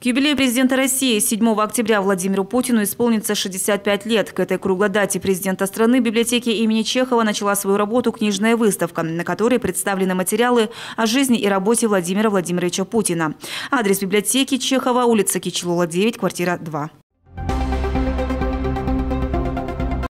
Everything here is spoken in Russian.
К юбилею президента России 7 октября Владимиру Путину исполнится 65 лет. К этой круглой дате президента страны библиотеки библиотеке имени Чехова начала свою работу книжная выставка, на которой представлены материалы о жизни и работе Владимира Владимировича Путина. Адрес библиотеки Чехова, улица Кичелула, 9, квартира 2.